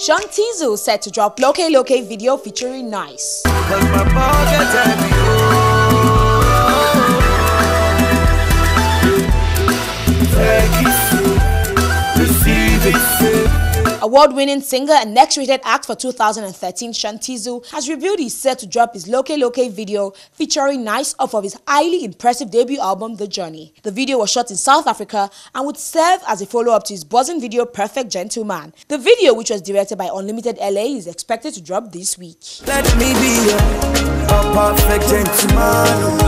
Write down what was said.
Sean Tizzle set to drop Loke Loke video featuring 9ice. Award-winning singer and next-rated act for 2013, Sean Tizzle, has revealed he's set to drop his Loke Loke video featuring 9ice off of his highly impressive debut album, The Journey. The video was shot in South Africa and would serve as a follow-up to his buzzing video, Perfect Gentleman. The video, which was directed by Unlimited LA, is expected to drop this week. Let me be a, a perfect gentleman.